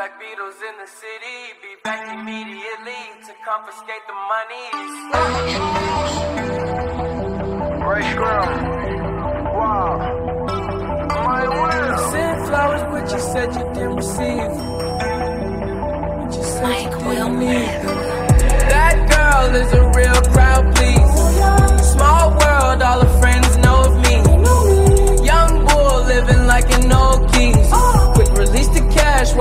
like Beatles in the city. Be back immediately to confiscate the money. Right girl. Wow. My will. Send flowers, but you said you didn't receive. But you said Mike you will didn't need. live.